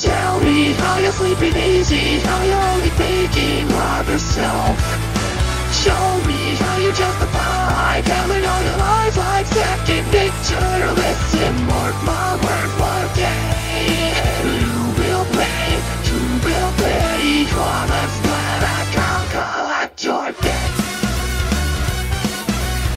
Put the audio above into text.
tell me how you're sleeping easy, how you only thinking of yourself. Show me how you justify telling all your lies like second nature. Listen, mark my words.